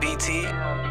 BT.